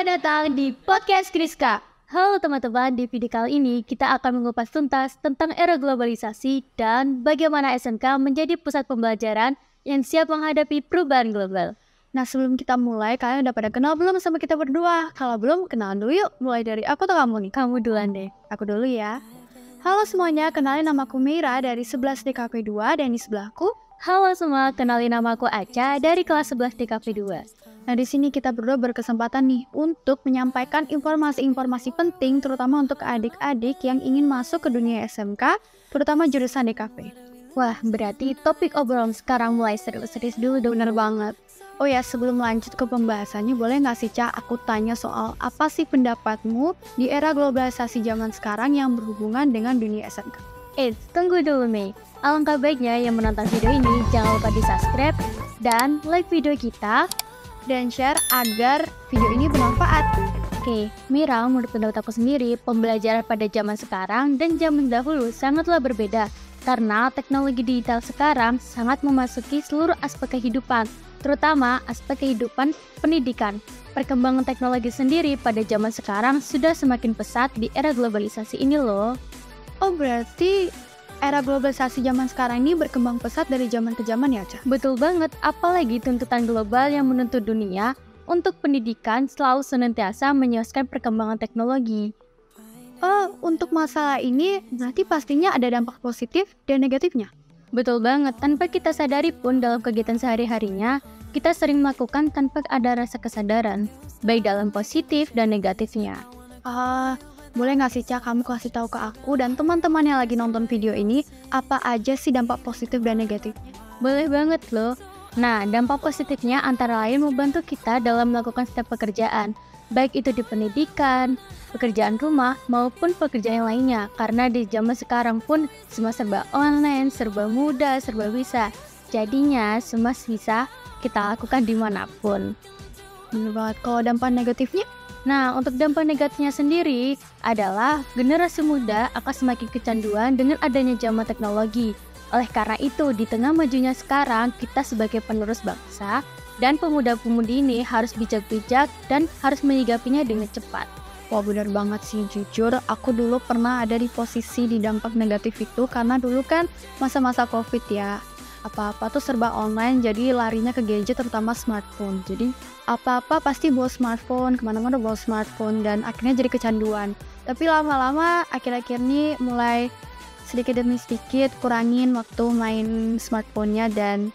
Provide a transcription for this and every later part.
Selamat datang di Podcast Kriska. Halo teman-teman, di video kali ini kita akan mengupas tuntas tentang era globalisasi dan bagaimana SMK menjadi pusat pembelajaran yang siap menghadapi perubahan global. Nah sebelum kita mulai, kalian udah pada kenal belum sama kita berdua? Kalau belum, kenalan dulu yuk. Mulai dari aku atau kamu nih? Kamu duluan deh. Aku dulu ya. Halo semuanya, kenalin nama aku Mira dari 11 DKP 2 dan di sebelahku Halo semua, kenalin nama aku Aca dari kelas 11 DKP 2. Nah, di sini kita berdua berkesempatan nih untuk menyampaikan informasi-informasi penting terutama untuk adik-adik yang ingin masuk ke dunia SMK, terutama jurusan DKP. Wah, berarti topik obrolan sekarang mulai serius-serius dulu dong. Bener banget. Oh ya, sebelum lanjut ke pembahasannya, boleh nggak sih, Ca, aku tanya soal apa sih pendapatmu di era globalisasi zaman sekarang yang berhubungan dengan dunia SMK? Eh, tunggu dulu, Mei. Alangkah baiknya yang menonton video ini jangan lupa di subscribe dan like video kita dan share agar video ini bermanfaat. Oke, Mira, menurut pendapat aku sendiri, pembelajaran pada zaman sekarang dan zaman dahulu sangatlah berbeda karena teknologi digital sekarang sangat memasuki seluruh aspek kehidupan, terutama aspek kehidupan pendidikan. Perkembangan teknologi sendiri pada zaman sekarang sudah semakin pesat di era globalisasi ini loh. Oh, berarti era globalisasi zaman sekarang ini berkembang pesat dari zaman ke zaman ya, Cah? Betul banget, apalagi tuntutan global yang menuntut dunia untuk pendidikan selalu senantiasa menyuaskan perkembangan teknologi. Oh, untuk masalah ini berarti pastinya ada dampak positif dan negatifnya. Betul banget, tanpa kita sadari pun dalam kegiatan sehari-harinya, kita sering melakukan tanpa ada rasa kesadaran, baik dalam positif dan negatifnya. Ah, uh, boleh nggak sih Cak kamu kasih tahu ke aku dan teman-teman yang lagi nonton video ini apa aja sih dampak positif dan negatifnya? Boleh banget loh. Nah, dampak positifnya antara lain membantu kita dalam melakukan setiap pekerjaan, baik itu di pendidikan, pekerjaan rumah, maupun pekerjaan lainnya. Karena di zaman sekarang pun semua serba online, serba mudah, serba bisa. Jadinya semua bisa kita lakukan di mana pun. Bener banget. Kalau dampak negatifnya? Nah, untuk dampak negatifnya sendiri adalah generasi muda akan semakin kecanduan dengan adanya zaman teknologi. Oleh karena itu, di tengah majunya sekarang, kita sebagai penerus bangsa dan pemuda-pemudi ini harus bijak-bijak dan harus menyikapinya dengan cepat. Wah bener banget sih, jujur aku dulu pernah ada di posisi di dampak negatif itu karena dulu kan masa-masa covid ya apa-apa tuh serba online jadi larinya ke gadget terutama smartphone. Jadi apa-apa pasti bawa smartphone ke mana-mana bawa smartphone dan akhirnya jadi kecanduan. Tapi lama-lama akhir-akhir ini mulai sedikit demi sedikit kurangin waktu main smartphone-nya dan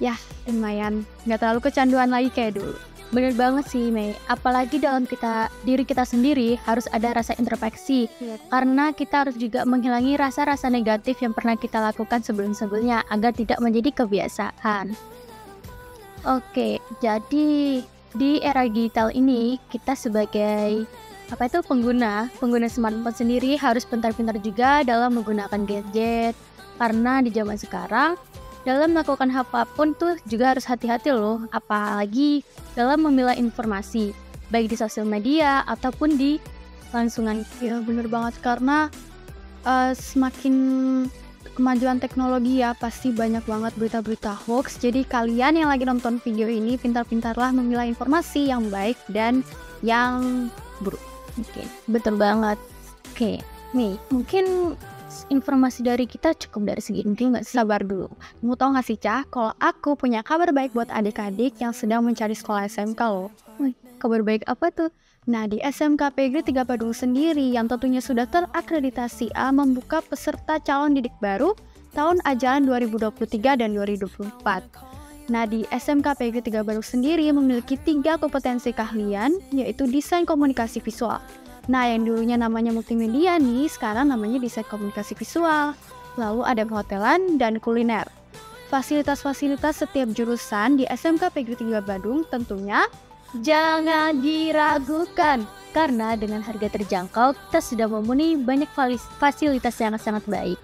ya lumayan. Nggak terlalu kecanduan lagi kayak dulu Bener banget sih Mei, apalagi dalam kita diri kita sendiri harus ada rasa introspeksi ya. karena kita harus juga menghilangi rasa-rasa negatif yang pernah kita lakukan sebelum-sebelumnya agar tidak menjadi kebiasaan. Oke, jadi di era digital ini kita sebagai apa itu pengguna pengguna smartphone sendiri harus pintar-pintar juga dalam menggunakan gadget karena di zaman sekarang dalam melakukan apa pun tuh juga harus hati-hati loh, apalagi dalam memilah informasi, baik di sosial media ataupun di langsungan. Ya bener banget karena uh, semakin kemajuan teknologi ya pasti banyak banget berita-berita hoax. Jadi kalian yang lagi nonton video ini pintar-pintarlah memilah informasi yang baik dan yang buruk. Oke, okay. betul banget. Oke, okay. nih mungkin informasi dari kita cukup dari segi ini nggak sabar dulu. Kamu tau gak sih Cah, kalau aku punya kabar baik buat adik-adik yang sedang mencari sekolah SMK loh. Kabar baik apa tuh? Nah, di SMK PG 3 Badung sendiri yang tentunya sudah terakreditasi A membuka peserta calon didik baru tahun ajaran 2023 dan 2024. Nah, di SMK PG 3 Badung sendiri memiliki tiga kompetensi keahlian, yaitu desain komunikasi visual, Nah, yang dulunya namanya multimedia nih, sekarang namanya desain komunikasi visual. Lalu ada perhotelan dan kuliner. Fasilitas-fasilitas setiap jurusan di SMK PGRI 3 Bandung tentunya jangan diragukan karena dengan harga terjangkau kita sudah memenuhi banyak fasilitas yang sangat baik.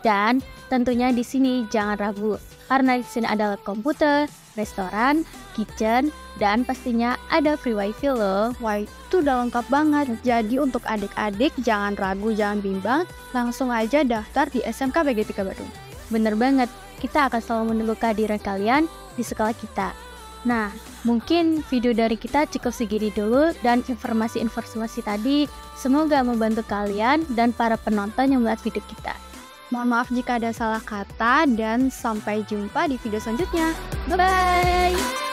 Dan tentunya di sini jangan ragu karena di sini ada komputer, restoran, kitchen, dan pastinya ada free wifi loh. Wah itu udah lengkap banget. Jadi untuk adik-adik jangan ragu, jangan bimbang, langsung aja daftar di SMK PGT 3 Bandung. Bener banget, kita akan selalu menunggu kehadiran kalian di sekolah kita. Nah, mungkin video dari kita cukup segini dulu dan informasi-informasi tadi semoga membantu kalian dan para penonton yang melihat video kita. Mohon maaf jika ada salah kata dan sampai jumpa di video selanjutnya. Bye-bye!